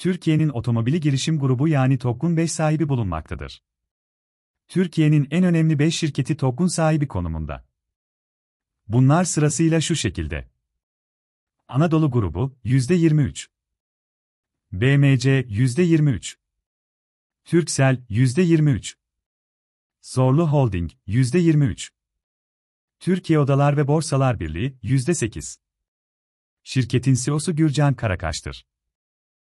Türkiye'nin otomobili girişim grubu yani TOGG'un 5 sahibi bulunmaktadır. Türkiye'nin en önemli 5 şirketi TOGG'un sahibi konumunda. Bunlar sırasıyla şu şekilde. Anadolu grubu %23. BMC %23. Türksel %23. Zorlu Holding %23. Türkiye Odalar ve Borsalar Birliği %8. Şirketin CEO'su Gürcan Karakaş'tır.